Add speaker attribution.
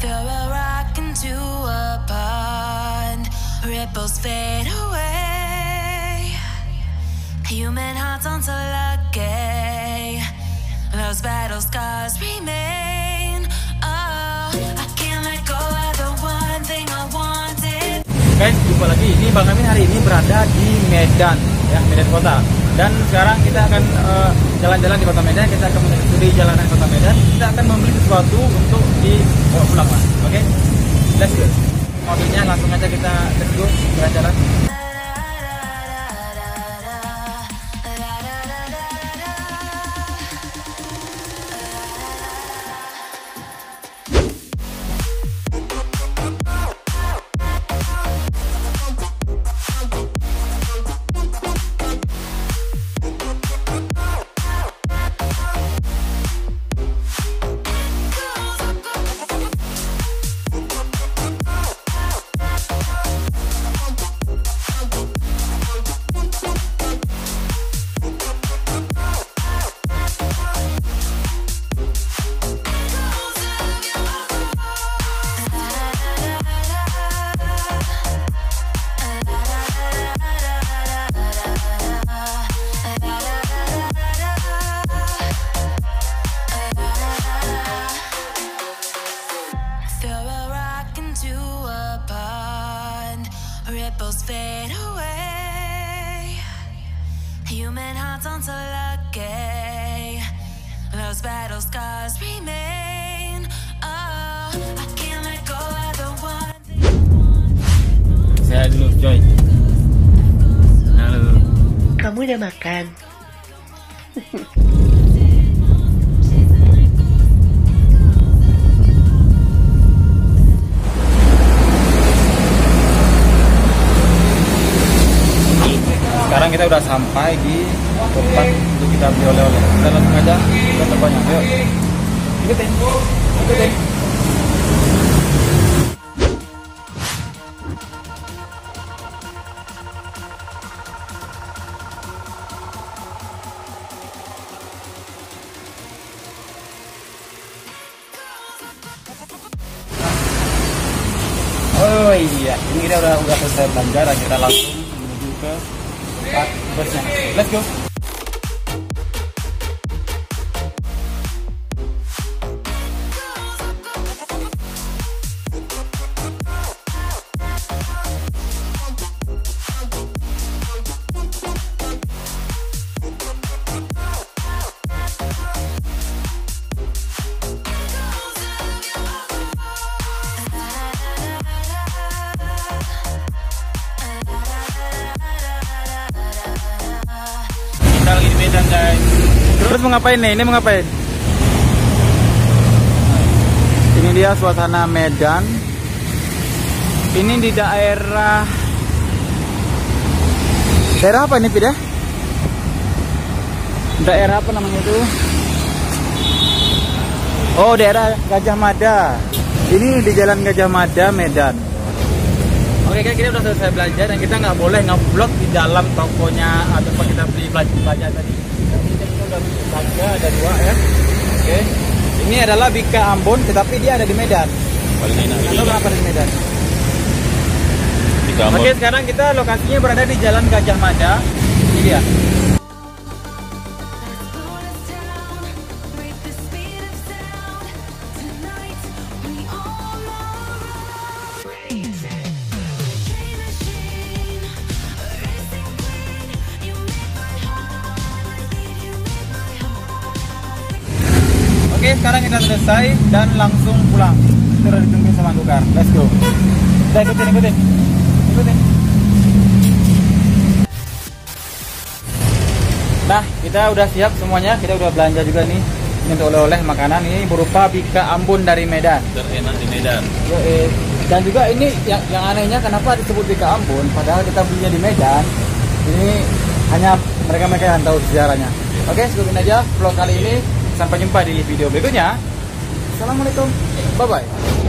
Speaker 1: Throw a rock into a pond, ripples fade away. Human hearts aren't so lucky. Those battle scars remain. Oh, I can't let go of the one thing I wanted.
Speaker 2: Guys, jumpa lagi. Ini Bang Amin hari ini berada di Medan, ya Medan Kota. Dan sekarang kita akan eh, jalan-jalan di Kota Medan. Kita akan menyusuri jalanan Kota Medan. Kita akan membeli sesuatu untuk dibawa pulang, Mas. Oke? Let's go. Mobilnya langsung aja kita go jalan-jalan.
Speaker 1: Ripples fade away. Human hearts aren't so lucky. Those battle scars remain. Oh, I can't let go of the one.
Speaker 2: Saya dulu, Joy. Halo.
Speaker 3: Kamu udah makan?
Speaker 2: Kita udah sampai di tempat untuk kita beli oleh-oleh. Kita langsung aja ke tempatnya. Ayo. Ikutin. Ikutin. Oh iya, ini kita udah udah selesai belanja dan kita langsung menuju ke tempat busnya. Let's go. Medan guys. Terus mau ngapain nih? Ini mau ngapain? Ini dia suasana Medan. Ini di daerah daerah apa ini Pida? Daerah apa namanya itu? Oh daerah Gajah Mada. Ini di Jalan Gajah Mada Medan. Oke guys, kita udah selesai belanja dan kita nggak boleh nge-vlog di dalam tokonya atau tempat kita beli belanja, belanja tadi. Tapi kita udah belanja ada dua ya. Oke. Ini adalah Bika Ambon, tetapi dia ada di Medan.
Speaker 4: paling enak
Speaker 2: Atau kenapa di Medan?
Speaker 4: di Gambon.
Speaker 2: Oke, sekarang kita lokasinya berada di Jalan Gajah Mada. Ini dia. Oke, sekarang kita selesai dan langsung pulang. Kita udah ditunggu sama Gukar. Let's go. Kita ikutin, ikutin. Ikutin. Nah, kita udah siap semuanya. Kita udah belanja juga nih. Ini untuk oleh-oleh makanan ini berupa Bika Ambon dari Medan.
Speaker 4: terenak di Medan.
Speaker 2: Yo, eh. Dan juga ini yang, yang anehnya kenapa disebut Bika Ambon padahal kita belinya di Medan. Ini hanya mereka-mereka yang tahu sejarahnya. Oke, sebelum aja vlog kali ini. Sampai jumpa di video berikutnya. Assalamualaikum. Bye bye.